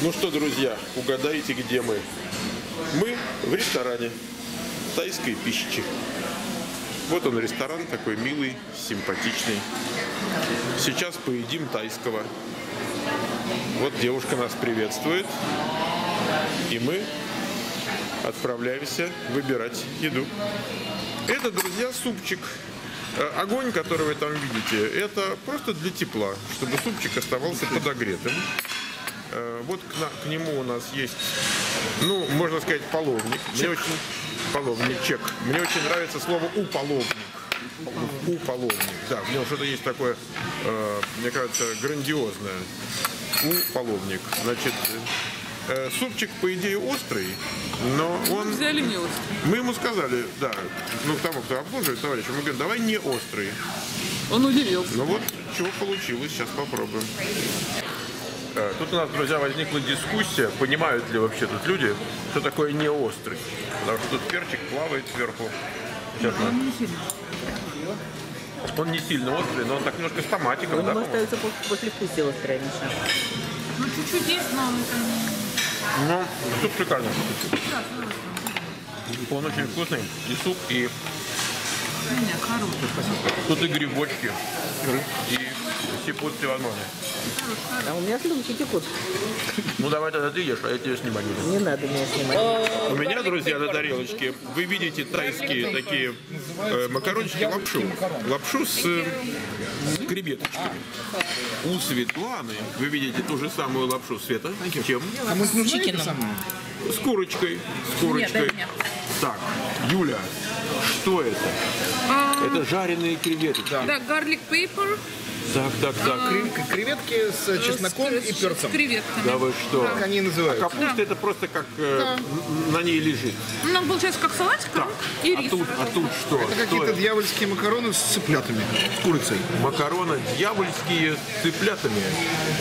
Ну что, друзья, угадайте, где мы? Мы в ресторане тайской пищи. Вот он ресторан, такой милый, симпатичный. Сейчас поедим тайского. Вот девушка нас приветствует. И мы отправляемся выбирать еду. Это, друзья, супчик. Э, Огонь, который вы там видите, это просто для тепла, чтобы супчик оставался подогретым. Э, Вот к, на- к нему у нас есть, ну, можно сказать, половник. Мне очень половник, чек. Мне очень нравится слово уполовник. Уполовник, да, в нем что-то есть такое, э, мне кажется, грандиозное. Уполовник. Значит, э, супчик, по идее, острый, но он... Взяли милость. Мы ему сказали, да, ну, к тому, кто обслуживает, товарищ, мы говорим, давай не острый. Он удивился. Ну вот, чего получилось, сейчас попробуем. Э, Тут у нас, друзья, возникла дискуссия, понимают ли вообще тут люди, что такое не острый. Потому что тут перчик плавает сверху. Сейчас мы- Он не сильно острый, но он так немножко с томатиком, да? Он по-моему? остается после, после вкуса острое, Миша. Ну, чуть-чуть есть, но он это не... Ну, суп шикарный. Он очень вкусный. И суп, и Не, хороший. тут и грибочки, и сипут всевозможные. А у меня слюнки текут. Ну давай тогда ты ешь, а я тебя снимать буду. Не надо меня снимать. У меня, друзья, на тарелочке вы видите тайские такие э, макарончики, лапшу. Лапшу с э, креветочками. У Светланы вы видите ту же самую лапшу Света. С чем? С чикеном. С курочкой. С курочкой. Нет, да, нет. Так, Юля, что это? Это жареные креветочки. Да, гарлик пейпер Так, так, так. Крем- Креветки с чесноком и перцем. С креветками. Да вы что? Как они называются? Капуста это просто как э, н- на ней лежит. Ну, Нам получается как салатик Так, и а рис. тут, а тут что? Это Что какие-то это? дьявольские макароны с цыплятами, с курицей. Макароны дьявольские с цыплятами.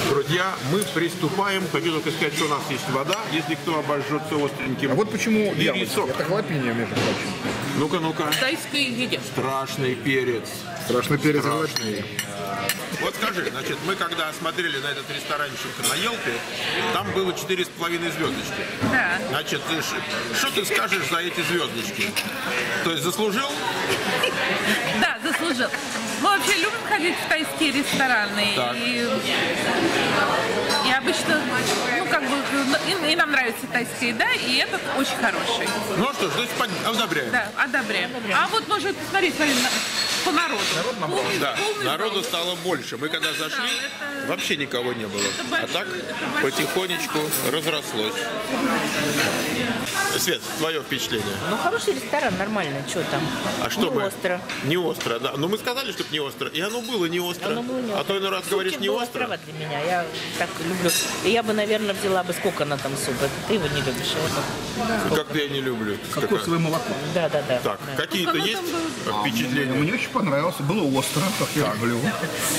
Друзья, мы приступаем. Хочу только сказать, что у нас есть вода, если кто обожжется остреньким. А вот почему И дьявольский. рисок. Это хлопинья, между прочим. Ну-ка, ну-ка. Тайской еде. Страшный перец. Страшно перец Страшный. Вот скажи, значит, мы когда смотрели на этот ресторанчик на Елке, там было четыре с половиной звездочки. Да. Значит, ты что ты скажешь за эти звездочки? То есть заслужил? Да, заслужил. Мы вообще любим ходить в тайские рестораны. Так. И, и обычно, ну, как бы, и, и нам нравится тайская еда, и этот очень хороший. Ну что ж, значит, под- одобряем. Да, одобряем. А вот можно посмотреть, смотри, по народу. Полный- Да, полный народу зал. стало больше. Мы когда зашли, это- вообще никого не было. А большой- так это большой. потихонечку разрослось. Свет, твое впечатление. Ну, хороший ресторан, нормально. Что там? А что не мы? остро. Не остро, да. Но мы сказали, чтобы не остро. И оно было не остро. Оно было не А остро. то иной раз Супчик говоришь не остро. островат для меня. Я так люблю. И я бы, наверное, взяла бы сколько на там суп. Это ты его не любишь. а вот. Как-то я не люблю. Кокосовое молоко. Да, да, да. Так, да. какие-то есть там впечатления? Мне очень понравился. Было остро, как я люблю.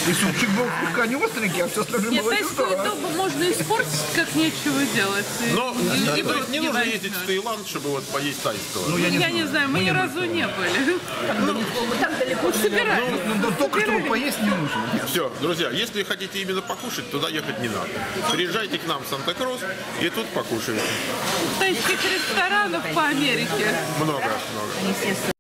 И супчик был слегка не остренький, а все остальное Нет, было тайскую еду можно испортить, как нечего делать. И- Но и- то и есть просто не нужно ездить в Таиланд, чтобы вот поесть тайского. Ну, Я не знаю, мы ни разу не были. Так далеко. Собираемся. Ну, да только чтобы поесть не нужно. Все, друзья, если хотите именно покушать, туда ехать не надо. Приезжайте к нам в Санта-Крус и тут покушаете. Тайских ресторанов по Америке. Много, много.